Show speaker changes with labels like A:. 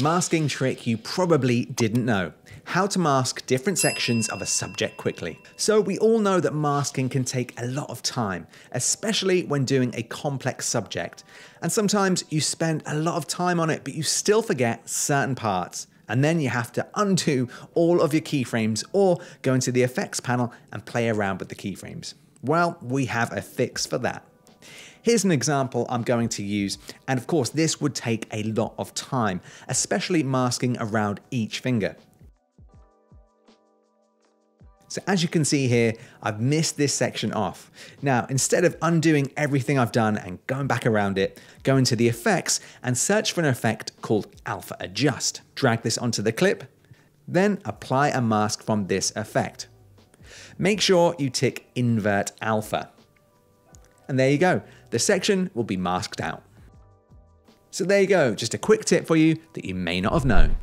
A: Masking trick you probably didn't know. How to mask different sections of a subject quickly. So we all know that masking can take a lot of time, especially when doing a complex subject. And sometimes you spend a lot of time on it, but you still forget certain parts. And then you have to undo all of your keyframes or go into the effects panel and play around with the keyframes. Well, we have a fix for that. Here's an example I'm going to use, and of course this would take a lot of time, especially masking around each finger. So as you can see here, I've missed this section off. Now, instead of undoing everything I've done and going back around it, go into the effects and search for an effect called Alpha Adjust. Drag this onto the clip, then apply a mask from this effect. Make sure you tick Invert Alpha. And there you go, the section will be masked out. So there you go, just a quick tip for you that you may not have known.